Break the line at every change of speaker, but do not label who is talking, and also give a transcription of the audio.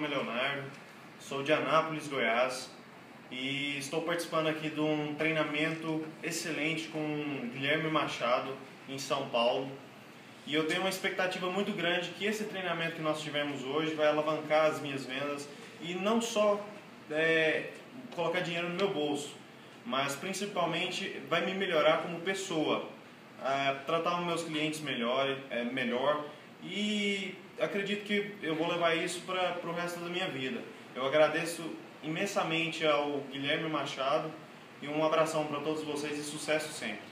nome é Leonardo, sou de Anápolis, Goiás e estou participando aqui de um treinamento excelente com Guilherme Machado em São Paulo. E eu tenho uma expectativa muito grande que esse treinamento que nós tivemos hoje vai alavancar as minhas vendas e não só é, colocar dinheiro no meu bolso, mas principalmente vai me melhorar como pessoa, é, tratar os meus clientes melhor, é, melhor e acredito que eu vou levar isso para o resto da minha vida. Eu agradeço imensamente ao Guilherme Machado e um abração para todos vocês e sucesso sempre.